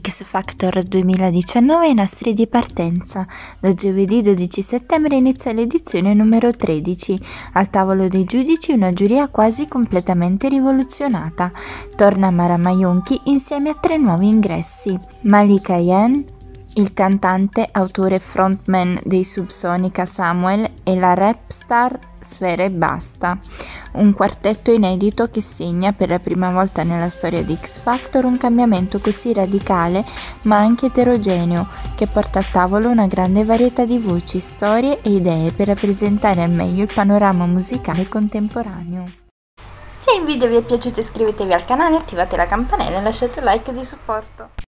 X Factor 2019 ai nastri di partenza. Da giovedì 12 settembre inizia l'edizione numero 13. Al tavolo dei giudici una giuria quasi completamente rivoluzionata. Torna Mara Maionchi insieme a tre nuovi ingressi. Malika Yen, il cantante, autore e frontman dei Subsonica Samuel e la rap star Sfere Basta, un quartetto inedito che segna per la prima volta nella storia di X Factor un cambiamento così radicale ma anche eterogeneo che porta a tavolo una grande varietà di voci, storie e idee per rappresentare al meglio il panorama musicale contemporaneo. Se il video vi è piaciuto iscrivetevi al canale, attivate la campanella e lasciate un like di supporto.